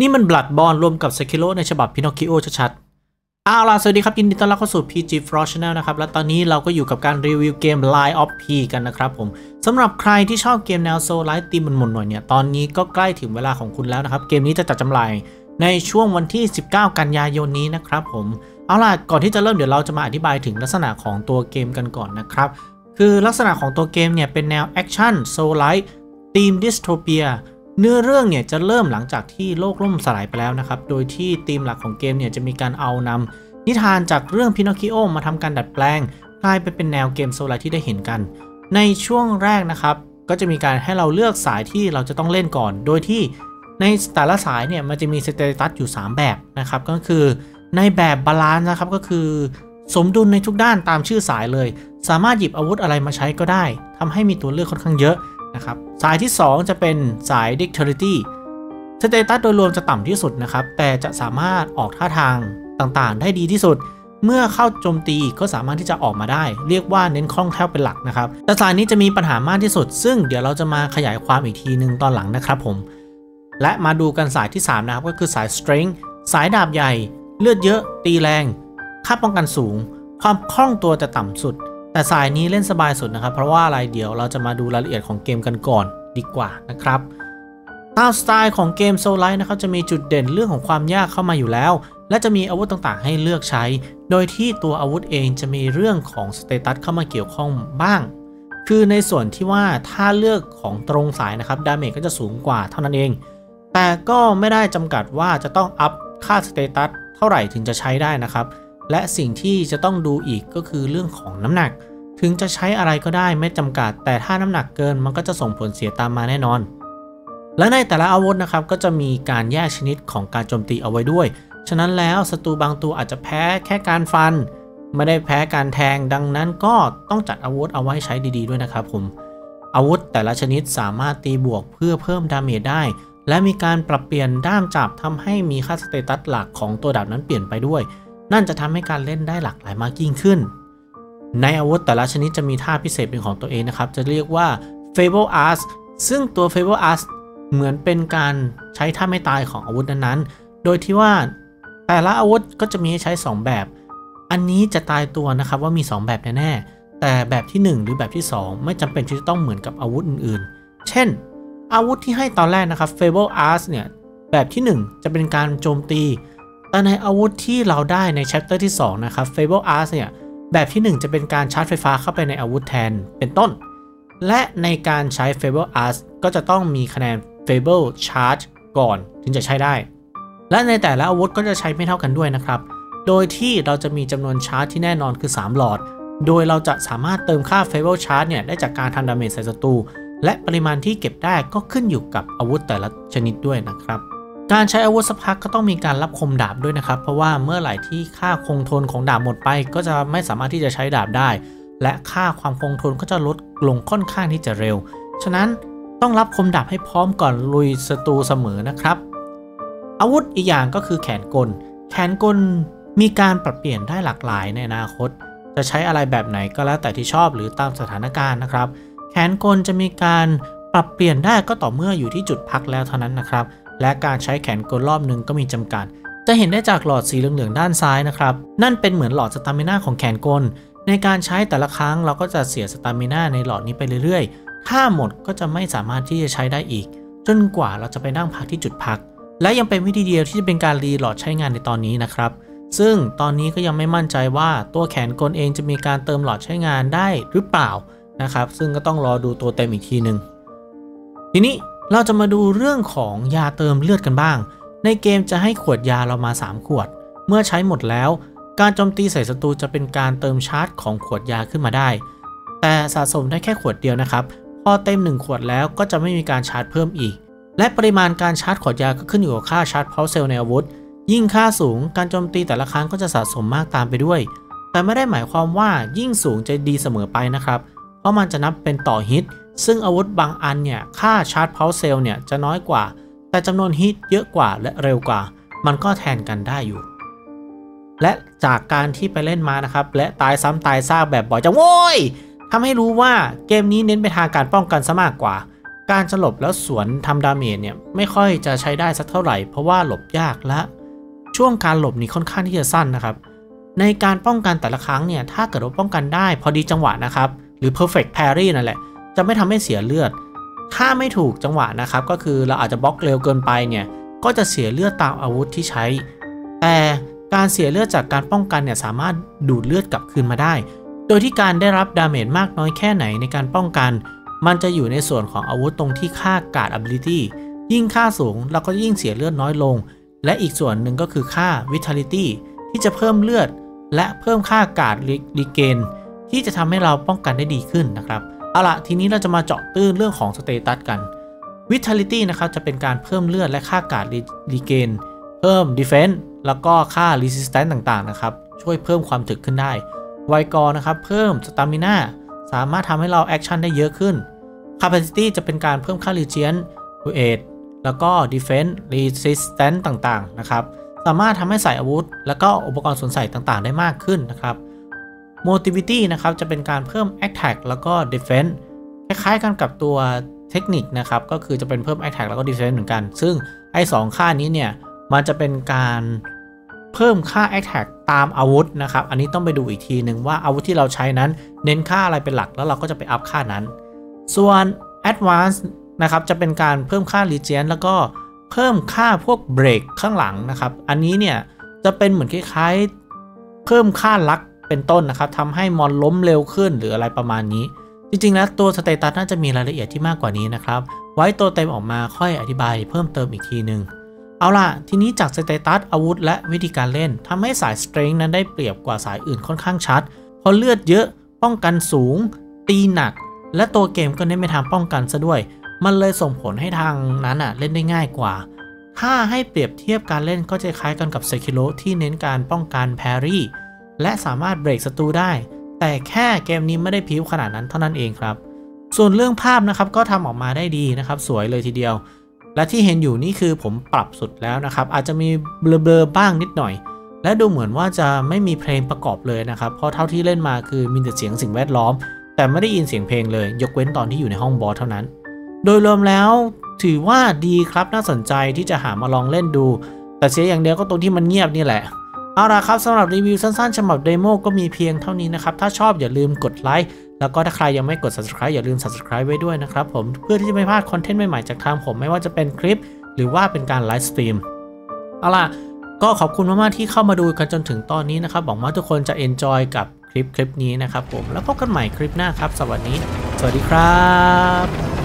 นี่มันบลัดบอลรวมกับเซคิโ o ในฉบับพินอคิโอชัดๆเอาล่ะสวัสดีครับ ยินดีต้อนรับเข้าสู่ PG Frost Channel นะครับ และตอนนี้เราก็อยู่กับการรีวิวเกม Lies of P กันนะครับผมสำหรับใครที่ชอบเกมแนว Souls-like ธีมมันหม่นหน่อยเนี่ย ตอนนี้ก็ใกล้ถึงเวลาของคุณแล้วนะครับ เกมนี้จะจัดจำหน่ายในช่วงวันที่ 19 กันยายนนี้นะครับผม เอาล่ะ ก่อนที่จะเริ่มเดี๋ยวเราจะมาอธิบายถึงลักษณะของตัวเกมกันก่อนนะครับ คือลักษณะของตัวเกมเนี่ยเป็นแนวแอคชั่น Souls-likeธีม dystopia เนื้อเรื่องเนี่ยจะเริ่มหลังจากที่โลกล่มสลายไปแล้วนะครับ โดยที่ธีมหลักของเกมเนี่ยจะมีการเอานำนิทานจากเรื่องพินอคคิโอมาทำการดัดแปลง กลายไปเป็นแนวเกม Souls-like ที่ได้เห็นกัน ในช่วงแรกนะครับ ก็จะมีการให้เราเลือกสายที่เราจะต้องเล่นก่อน โดยที่ในแต่ละสายเนี่ยมันจะมี status อยู่ 3 แบบนะครับ ก็คือในแบบ balance นะครับก็คือ สมดุลในทุกด้านตามชื่อสายเลย สามารถหยิบอาวุธอะไรมาใช้ก็ได้ทำให้มีตัวเลือกค่อนข้างเยอะ นะครับ สายที่ 2 จะเป็นสาย Dexterity สเตตัสโดยรวมจะต่ำที่สุดนะครับ แต่จะสามารถออกท่าทางต่างๆ ได้ดีที่สุด เมื่อเข้าโจมตีก็สามารถที่จะออกมาได้ เรียกว่าเน้นคล่องแคล่วเป็นหลักนะครับ แต่สายนี้จะมีปัญหามากที่สุด ซึ่งเดี๋ยวเราจะมาขยายความอีกทีหนึ่งตอนหลังนะครับผม และมาดูกันสายที่ 3 นะครับ ก็คือสาย Strength สายดาบใหญ่ เลือดเยอะ ตีแรง ค่าป้องกันสูง ความคล่องตัวจะต่ำสุด แต่สายนี้เล่นสบายสุดนะครับ เพราะว่าอะไรเดี๋ยวเราจะมาดูรายละเอียดของเกมกันก่อนดีกว่านะครับตามสไตล์ของเกม Souls-like นะครับจะมีจุดเด่นเรื่องของความยากเข้ามาอยู่แล้ว และจะมีอาวุธต่างๆ ให้เลือกใช้ โดยที่ตัวอาวุธเองจะมีเรื่องของ status เข้ามาเกี่ยวข้องบ้าง คือในส่วนที่ว่าถ้าเลือกของตรงสายนะครับ damage ก็จะสูงกว่าเท่านั้นเอง แต่ก็ไม่ได้จำกัดว่าจะต้องอัพค่า status เท่าไหร่ถึงจะใช้ได้นะครับ และสิ่งที่จะต้องดูอีกก็คือเรื่องของน้ำหนัก ถึงจะใช้อะไรก็ได้ไม่จำกัด แต่ถ้าน้ำหนักเกินมันก็จะส่งผลเสียตามมาแน่นอน และในแต่ละอาวุธนะครับก็จะมีการแยกชนิดของการโจมตีเอาไว้ด้วย ฉะนั้นแล้วศัตรูบางตัวอาจจะแพ้แค่การฟัน ไม่ได้แพ้การแทง ดังนั้นก็ต้องจัดอาวุธเอาไว้ใช้ดีๆด้วยนะครับผม อาวุธแต่ละชนิดสามารถตีบวกเพื่อเพิ่ม damage ได้ และมีการปรับเปลี่ยนด้ามจับทำให้มีค่า status หลักของตัวดาบนั้นเปลี่ยนไปด้วย นั่นจะทำให้การเล่นได้หลากหลายมากยิ่งขึ้น ในอาวุธแต่ละชนิดจะมีท่าพิเศษเป็นของตัวเองนะครับ จะเรียกว่า Fable Arts ซึ่งตัว Fable Arts เหมือนเป็นการใช้ท่าไม้ตายของอาวุธนั้นๆ โดยที่ว่าแต่ละอาวุธก็จะมีให้ใช้ 2 แบบ อันนี้จะตายตัวนะครับว่ามี 2 แบบแน่ๆ แต่แบบที่ 1 หรือแบบที่ 2 ไม่จำเป็นที่จะต้องเหมือนกับอาวุธอื่นๆ เช่น อาวุธที่ให้ตอนแรกนะครับ Fable Arts เนี่ยแบบที่ 1 จะเป็นการโจมตี แต่ในอาวุธที่เราได้ใน chapter ที่ 2 นะครับ Fable Arts เนี่ย แบบที่ 1 จะเป็นการชาร์จไฟฟ้าเข้าไปในอาวุธแทนเป็นต้น และในการใช้ Fable Arts ก็จะต้องมีคะแนน Fable Charge ก่อนถึงจะใช้ได้ และในแต่ละอาวุธก็จะใช้ไม่เท่ากันด้วยนะครับ โดยที่เราจะมีจำนวนชาร์จที่แน่นอนคือ 3 หลอด โดยเราจะสามารถเติมค่า Fable Charge เนี่ยได้จากการทำ damage ใส่ศัตรูและปริมาณที่เก็บได้ก็ขึ้นอยู่กับอาวุธแต่ละชนิดด้วยนะครับ การใช้อาวุธสักพักก็ต้องมีการลับคมดาบด้วยนะครับ เพราะว่าเมื่อไหร่ที่ค่าคงทนของดาบหมดไป ก็จะไม่สามารถที่จะใช้ดาบได้ และค่าความคงทนก็จะลดลงค่อนข้างที่จะเร็ว ฉะนั้นต้องลับคมดาบให้พร้อมก่อนลุยศัตรูเสมอนะครับ อาวุธอีกอย่างก็คือแขนกล แขนกลมีการปรับเปลี่ยนได้หลากหลายในอนาคต จะใช้อะไรแบบไหนก็แล้วแต่ที่ชอบหรือตามสถานการณ์นะครับ แขนกลจะมีการปรับเปลี่ยนได้ก็ต่อเมื่ออยู่ที่จุดพักแล้วเท่านั้นนะครับ และการใช้แขนกลรอบหนึ่งก็มีจำกัด จะเห็นได้จากหลอดสีเหลืองๆด้านซ้ายนะครับ นั่นเป็นเหมือนหลอดสตามิน่าของแขนกล ในการใช้แต่ละครั้งเราก็จะเสียสตามิน่าในหลอดนี้ไปเรื่อยๆ ถ้าหมดก็จะไม่สามารถที่จะใช้ได้อีก จนกว่าเราจะไปนั่งพักที่จุดพัก และยังเป็นวิธีเดียวที่จะเป็นการรีหลอดใช้งานในตอนนี้นะครับซึ่งตอนนี้ก็ยังไม่มั่นใจว่าตัวแขนกลเองจะมีการเติมหลอดใช้งานได้หรือเปล่านะครับ ซึ่งก็ต้องรอดูตัวเต็มอีกทีหนึ่งทีนี้ เราจะมาดูเรื่องของยาเติมเลือดกันบ้าง ในเกมจะให้ขวดยาเรามา 3 ขวด เมื่อใช้หมดแล้ว การโจมตีใส่ศัตรูจะเป็นการเติมชาร์จของขวดยาขึ้นมาได้ แต่สะสมได้แค่ขวดเดียวนะครับ พอเต็ม 1 ขวดแล้วก็จะไม่มีการชาร์จเพิ่มอีก และปริมาณการชาร์จขวดยาก็ขึ้นอยู่กับค่าชาร์จเพาเซลในอาวุธ ยิ่งค่าสูง การโจมตีแต่ละครั้งก็จะสะสมมากตามไปด้วย แต่ไม่ได้หมายความว่ายิ่งสูงจะดีเสมอไปนะครับ เพราะมันจะนับเป็นต่อฮิต ซึ่งอาวุธบางอันเนี่ยค่าชาร์จเพาเซลเนี่ยจะน้อยกว่า แต่จำนวนฮิตเยอะกว่าและเร็วกว่า มันก็แทนกันได้อยู่ และจากการที่ไปเล่นมานะครับ และตายซ้ำตายซากแบบบ่อยจังโว้ยทำให้รู้ว่าเกมนี้เน้นไปทางการป้องกันซะมากกว่า การจะหลบแล้วสวนทำ damage เนี่ยไม่ค่อยจะใช้ได้สักเท่าไหร่ เพราะว่าหลบยากและ ช่วงการหลบนี่ค่อนข้างที่จะสั้นนะครับ ในการป้องกันแต่ละครั้งเนี่ยถ้าเกิดว่าป้องกันได้พอดีจังหวะนะครับ หรือ perfect parry นั่นแหละ จะไม่ทำให้เสียเลือด ถ้าไม่ถูกจังหวะนะครับ ก็คือเราอาจจะบล็อกเร็วเกินไปเนี่ย ก็จะเสียเลือดตามอาวุธที่ใช้ แต่การเสียเลือดจากการป้องกันเนี่ยสามารถดูดเลือดกลับคืนมาได้ โดยที่การได้รับ damage มากน้อยแค่ไหนในการป้องกัน มันจะอยู่ในส่วนของอาวุธตรงที่ค่า guard ability ยิ่งค่าสูงเราก็ยิ่งเสียเลือดน้อยลง และอีกส่วนหนึ่งก็คือค่า vitality ที่จะเพิ่มเลือด และเพิ่มค่า guard regen ที่จะทำให้เราป้องกันได้ดีขึ้นนะครับ เอาละทีนี้เราจะมาเจาะตื้นเรื่องของ status กัน Vitality นะครับจะเป็นการเพิ่มเลือดและค่า guard regen เพิ่ม Defense แล้วก็ค่า Resistance ต่างๆนะครับ ช่วยเพิ่มความถึกขึ้นได้ ไวกอนะครับเพิ่ม Stamina สามารถทำให้เรา action ได้เยอะขึ้น Capacity จะเป็นการเพิ่มค่า Regen rate แล้วก็ Defense Resistance ต่างๆนะครับ สามารถทำให้ใส่อาวุธ แล้วก็อุปกรณ์สวมใส่ต่างๆ ได้มากขึ้นนะครับ Motivity นะครับจะเป็นการเพิ่ม Attack แล้วก็ Defense คล้ายๆกันกับตัวเทคนิคนะครับ ก็คือจะเป็นเพิ่ม Attack แล้วก็ Defense เหมือนกัน ซึ่งไอ้สองค่านี้เนี่ย มันจะเป็นการเพิ่มค่า Attack ตามอาวุธนะครับ อันนี้ต้องไปดูอีกทีหนึ่งว่าอาวุธที่เราใช้นั้นเน้นค่าอะไรเป็นหลักแล้วเราก็จะไปอัพค่านั้น ส่วน Advance นะครับจะเป็นการเพิ่มค่า Regen แล้วก็เพิ่มค่าพวกเบรกข้างหลังนะครับ อันนี้เนี่ยจะเป็นเหมือนคล้ายๆ เพิ่มค่าลัก เป็นต้นนะครับทำให้มอนล้มเร็วขึ้นหรืออะไรประมาณนี้ จริงๆ แล้วตัว status น่าจะมีรายละเอียดที่มากกว่านี้นะครับ ไว้ตัวเต็มออกมาค่อยอธิบายเพิ่มเติมอีกทีหนึ่งเอาล่ะ ทีนี้จาก status อาวุธและวิธีการเล่นทำให้สาย strength นั้นได้เปรียบกว่าสายอื่นค่อนข้างชัด เพราะเลือดเยอะ ป้องกันสูง ตีหนัก และตัวเกมก็เน้นไปทางป้องกันซะด้วย มันเลยส่งผลให้ทางนั้นอะเล่นได้ง่ายกว่า ถ้าให้เปรียบเทียบการเล่นก็จะคล้ายกันกับเซคิโ o ที่เน้นการป้องกัน parry และสามารถเบรกศัตรูได้ แต่แค่เกมนี้ไม่ได้พิ้วขนาดนั้นเท่านั้นเองครับ ส่วนเรื่องภาพนะครับก็ทำออกมาได้ดีนะครับ สวยเลยทีเดียว และที่เห็นอยู่นี่คือผมปรับสุดแล้วนะครับ อาจจะมีเบลอๆบ้างนิดหน่อย และดูเหมือนว่าจะไม่มีเพลงประกอบเลยนะครับ เพราะเท่าที่เล่นมาคือมีแต่เสียงสิ่งแวดล้อม แต่ไม่ได้ยินเสียงเพลงเลย ยกเว้นตอนที่อยู่ในห้องบอสเท่านั้น โดยรวมแล้วถือว่าดีครับน่าสนใจที่จะหามาลองเล่นดู แต่เสียอย่างเดียวก็ตรงที่มันเงียบนี่แหละ เอาละครับสำหรับรีวิวสั้นๆฉบับ demo ก็มีเพียงเท่านี้นะครับ ถ้าชอบอย่าลืมกดไลค์แล้วก็ถ้าใครยังไม่กด subscribe อย่าลืม subscribe ไว้ด้วยนะครับผมเพื่อที่จะไม่พลาด content ใหม่ๆจากทางผมไม่ว่าจะเป็นคลิป หรือว่าเป็นการ live stream เอาล่ะก็ขอบคุณมากๆที่เข้ามาดูกันจนถึงตอนนี้นะครับหวังว่าทุกคนจะ enjoy กับคลิปคลิปนี้นะครับผมแล้วพบกันใหม่คลิปหน้าครับสวัสดีสวัสดีครับ